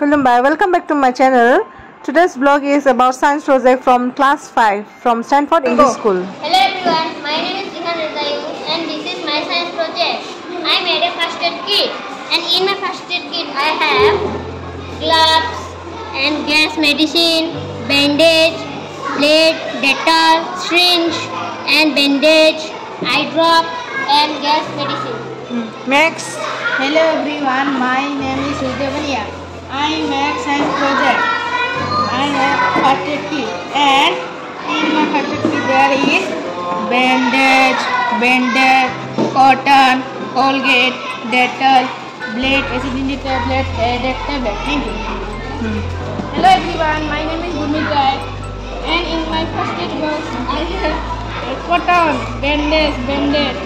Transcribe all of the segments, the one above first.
Kulumbai, welcome back to my channel. Today's vlog is about science project from class 5 from Stanford English School. Hello everyone, my name is Zihan Rezayu and this is my science project. I made a first aid kit and in my first aid kit I have gloves and gas medicine, bandage, blade, dettol, syringe and bandage, eye drop and gas medicine. Hmm. Max, Hello everyone, my name is Udevanya. Kit and in my first there is bandage, bandage, cotton, Colgate, Dettol, blade, acidity tablet, headache tablet. Thank you. hmm. Hello everyone, my name is Bhumika and in my first aid box I have cotton, bandage, bandage,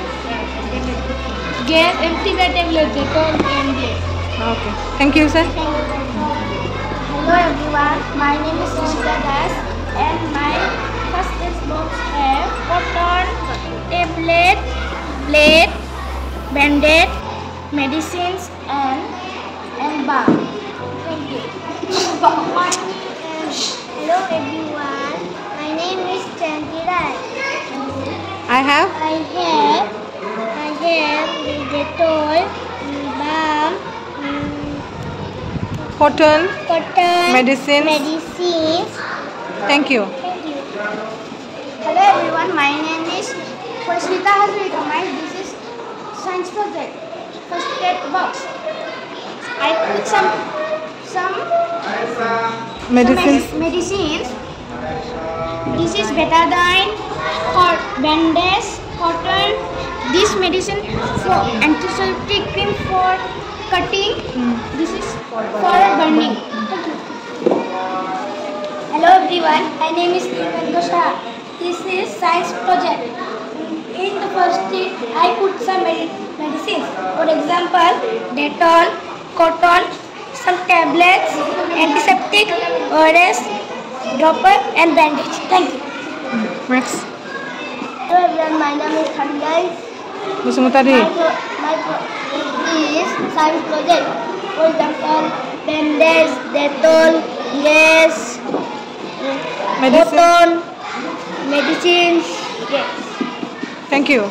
gas, empty tablet, Dettol and blade. okay. Thank you, sir. Hello everyone, my name is Rishika Das and my first box have cotton, tablet, blade, bandage, medicines and and balm. Thank you. Hello everyone, my name is Chandira. I have I have I have Dettol, balm, cotton. cotton, Medicines. medicines Thank you. Thank you. Hello everyone, my name is Prasmita Hazarika. My this is science project. First aid box. I put some some Medicines. some medicines. This is betadine, or bandage, cotton. This medicine for antiseptic cream for cutting. This is for burning. Hello everyone, my name is Deepan Shah. This is science project. In the first aid, I put some medi- medicines. For example, Dettol, cotton, some tablets, antiseptic, ORS, dropper and bandage. Thank you. Max, Hello everyone, my name is. Busumutari. My, pro- my project is science project. For example, Dettol, gas, Medicine. medicines. Yes. Thank you.